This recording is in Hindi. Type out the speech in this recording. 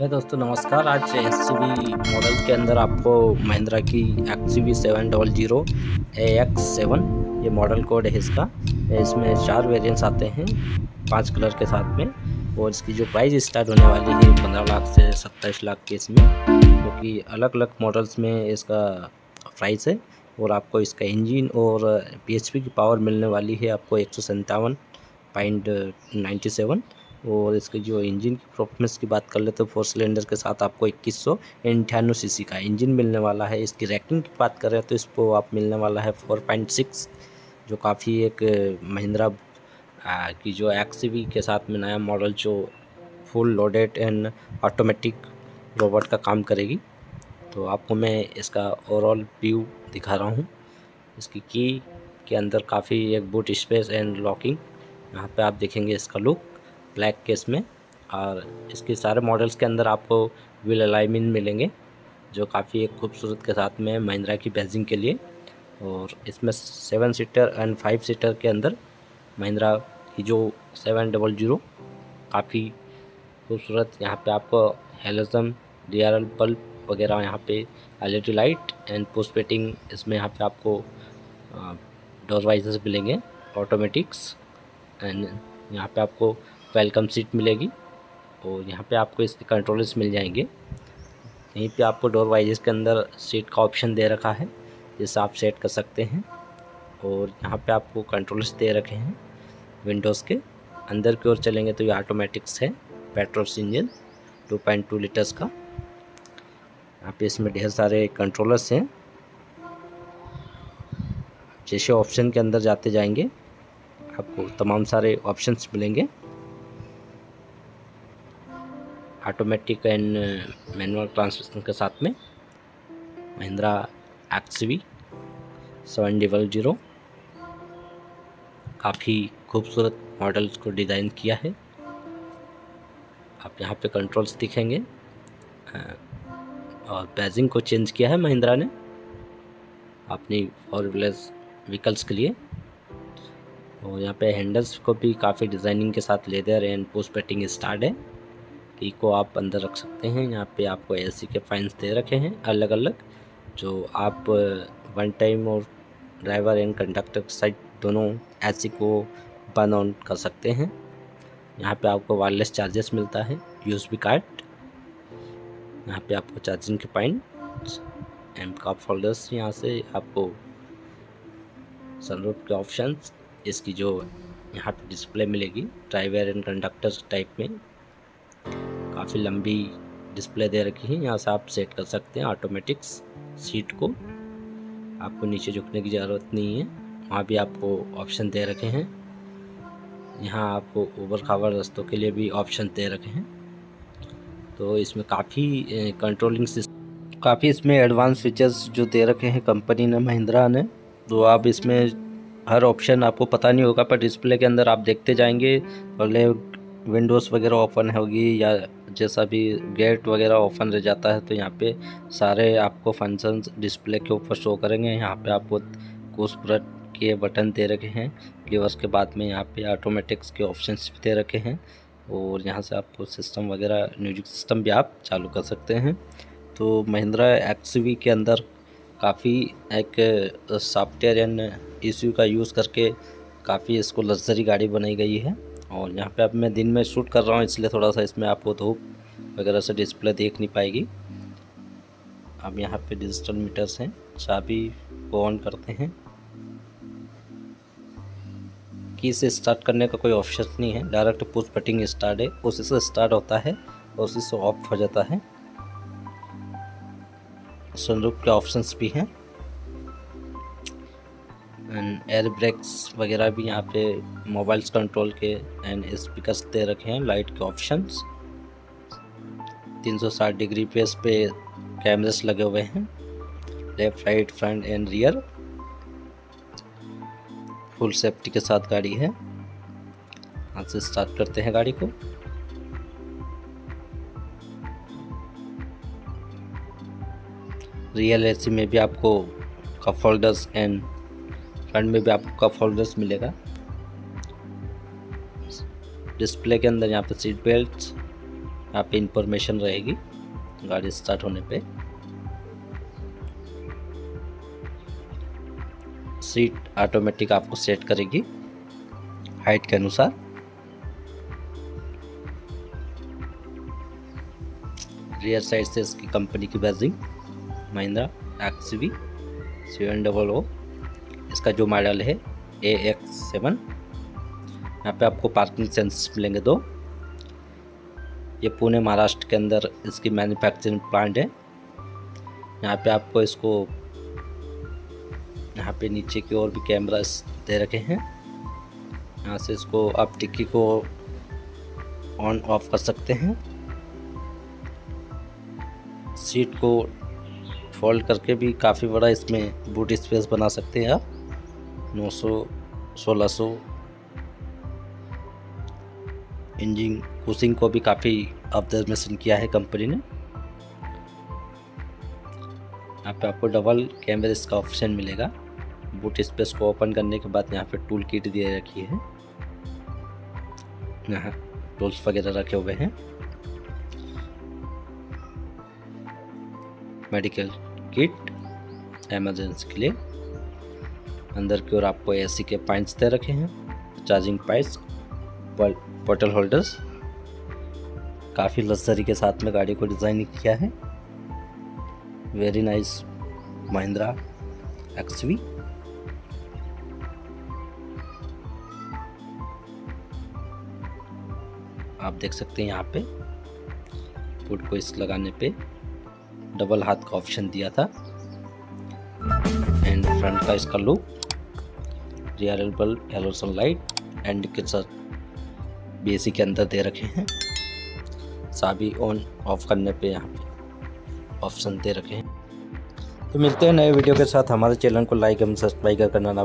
है दोस्तों, नमस्कार। आज एस मॉडल के अंदर आपको महिंद्रा की X V seven double zero A X seven ये मॉडल कोड है इसका। इसमें चार वेरिएंट्स आते हैं, पाँच कलर के साथ में। और इसकी जो प्राइस स्टार्ट होने वाली है पंद्रह लाख से सत्ताईस लाख के इसमें क्योंकि तो अलग अलग मॉडल्स में इसका प्राइस है। और आपको इसका इंजन और पी की पावर मिलने वाली है आपको एक सौ सत्तावन पॉइंट नाइन्टी सेवन। और इसके जो इंजन की परफॉर्मेंस की बात कर ले तो फोर सिलेंडर के साथ आपको इक्कीस सौ अंठानवे सी का इंजन मिलने वाला है। इसकी रैकिंग की बात करें तो इसको आप मिलने वाला है फोर पॉइंट सिक्स जो काफ़ी एक महिंद्रा की जो एक्स के साथ में नया मॉडल जो full loaded and automatic robot का काम करेगी। तो आपको मैं इसका ओवरऑल व्यू दिखा रहा हूँ। इसकी की के अंदर काफ़ी एक बूट स्पेस एंड लॉकिंग यहाँ पे आप देखेंगे इसका लुक ब्लैक केस में और इसके सारे मॉडल्स के अंदर आपको व्हील अलाइनमेंट मिलेंगे, जो काफ़ी एक खूबसूरत के साथ में महिंद्रा की बैजिंग के लिए। और इसमें seven seater and five seater के अंदर महिंद्रा की जो सेवन डबल ज़ीरो काफ़ी खूबसूरत, यहाँ पे आपको halogen D R L bulb वगैरह यहाँ पे L light and post painting इसमें यहाँ पे आपको डोर वाइजर्स मिलेंगे, ऑटोमेटिक्स एंड यहाँ पे आपको वेलकम सीट मिलेगी और यहाँ पे आपको इसके कंट्रोलर्स मिल जाएँगे। यहीं पे आपको डोर वाइजेस के अंदर सीट का ऑप्शन दे रखा है, जिससे आप सेट कर सकते हैं। और यहाँ पे आपको कंट्रोलर्स दे रखे हैं विंडोज़ के। अंदर की ओर चलेंगे तो ये ऑटोमेटिक्स है पेट्रोल इंजन 2.2 लीटर्स का। यहाँ पे इसमें ढेर सारे कंट्रोलर्स हैं। जैसे ऑप्शन के अंदर जाते जाएँगे, आपको तमाम सारे ऑप्शंस मिलेंगे। ऑटोमेटिक एंड मैनुअल ट्रांसमिशन के साथ में Mahindra X V seven double zero काफ़ी खूबसूरत मॉडल्स को डिज़ाइन किया है। आप यहाँ पे कंट्रोल्स दिखेंगे। और बैजिंग को चेंज किया है महिंद्रा ने अपनी फोर व्हीलर्स व्हीकल्स के लिए। और यहाँ पे हैंडल्स को भी काफ़ी डिज़ाइनिंग के साथ leather and post painting start है। की को आप अंदर रख सकते हैं। यहाँ पे आपको एसी के फाइन्स दे रखे हैं अलग अलग जो आप वन टाइम और ड्राइवर एंड कंडक्टर साइड दोनों एसी को बंद ऑन कर सकते हैं। यहाँ पे आपको वायरलेस चार्जेस मिलता है यूएसबी कार्ड यहाँ पे आपको चार्जिंग के पॉइंट एम का फोल्डर्स यहाँ से आपको सनरूफ के ऑप्शंस इसकी जो यहाँ पे डिस्प्ले मिलेगी ड्राइवर एंड कंडक्टर टाइप में। काफ़ी लंबी डिस्प्ले दे रखी है। यहाँ से आप सेट कर सकते हैं ऑटोमेटिक्स सीट को। आपको नीचे झुकने की ज़रूरत नहीं है। वहाँ भी आपको ऑप्शन दे रखे हैं। यहाँ आपको ऊबर खाबर रस्तों के लिए भी ऑप्शन दे रखे हैं। तो इसमें काफ़ी कंट्रोलिंग सिस्टम काफ़ी इसमें एडवांस फीचर्स जो दे रखे हैं कंपनी ने, महिंद्रा ने। तो आप इसमें हर ऑप्शन आपको पता नहीं होगा, पर डिस्प्ले के अंदर आप देखते जाएँगे। पहले विंडोज़ वगैरह ओपन होगी या जैसा भी गेट वगैरह ओपन रह जाता है तो यहाँ पे सारे आपको फ़ंक्शंस डिस्प्ले के ऊपर शो करेंगे। यहाँ पे आपको कोसपुरट के बटन दे रखे हैं। लीवर्स के बाद में यहाँ पे ऑटोमेटिक्स के ऑप्शंस भी दे रखे हैं और यहाँ से आपको सिस्टम वगैरह म्यूज़िक सिस्टम भी आप चालू कर सकते हैं। तो महिंद्रा एक्स के अंदर काफ़ी एक सॉफ्टवेयर एंड इशू का यूज़ करके काफ़ी इसको लग्जरी गाड़ी बनाई गई है। और यहाँ पे अब मैं दिन में शूट कर रहा हूँ, इसलिए थोड़ा सा इसमें आपको धूप वगैरह से डिस्प्ले देख नहीं पाएगी। अब यहाँ पे डिजिटल मीटर्स हैं, चाबी को ऑन करते हैं। की से स्टार्ट करने का कोई ऑप्शन नहीं है डायरेक्ट पुश बटिंग स्टार्ट है, उसी से स्टार्ट होता है, उसी से ऑफ़ हो जाता है। सनरूफ के ऑप्शंस भी हैं। एंड एयर ब्रेक्स वगैरह भी यहाँ पे मोबाइल्स कंट्रोल के एंड स्पीकर्स दे रखे हैं लाइट के ऑप्शंस 360 डिग्री पे इस पे कैमरेस लगे हुए हैं left right front and rear full safety के साथ गाड़ी है. हाथ से स्टार्ट करते हैं गाड़ी को. रियल एसी में भी आपको कप होल्डर्स एंड फ्रंट में भी आपका फोल्डर्स मिलेगा। डिस्प्ले के अंदर यहाँ पे सीट बेल्ट, यहाँ पे इंफॉर्मेशन रहेगी गाड़ी स्टार्ट होने पे। सीट ऑटोमेटिक आपको सेट करेगी हाइट के अनुसार। रियर साइड से इसकी कंपनी की badging, Mahindra, X V, seven double O. इसका जो मॉडल है ए एक्स सेवन यहाँ पे आपको पार्किंग सेंस मिलेंगे दो। ये पुणे महाराष्ट्र के अंदर इसकी मैन्युफैक्चरिंग प्लांट है। यहाँ पे आपको इसको यहाँ पे नीचे की ओर भी कैमरास दे रखे हैं। यहाँ से इसको आप टिक्की को ऑन ऑफ़ कर सकते हैं। सीट को फोल्ड करके भी काफ़ी बड़ा इसमें बूट स्पेस बना सकते हैं आप। 900 1600 इंजिन, कुसिंग को भी काफ़ी ऑब्जर्वेशन किया है कंपनी ने। यहाँ पे आपको डबल कैमरे का ऑप्शन मिलेगा। बूट स्पेस को ओपन करने के बाद यहाँ पे टूल किट दिए रखी है। यहाँ टूल्स वगैरह रखे हुए हैं। मेडिकल किट एमरजेंसी के लिए। अंदर की ओर आपको एसी के पॉइंट्स दे रखे हैं चार्जिंग पॉइंट्स पोर्टल होल्डर्स काफ़ी लग्जरी के साथ में गाड़ी को डिज़ाइन किया है। वेरी नाइस महिंद्रा एक्सवी आप देख सकते हैं यहाँ पे पुट को इस लगाने पे डबल हाथ का ऑप्शन दिया था। एंड फ्रंट का इसका look real bulb sun sunlight and के किचर बेसी के अंदर दे रखे हैं। साबी ऑन ऑफ़ करने पे यहाँ पे ऑप्शन दे रखे हैं। तो मिलते हैं नए वीडियो के साथ। हमारे चैनल को लाइक एवं सब्सक्राइब करना ना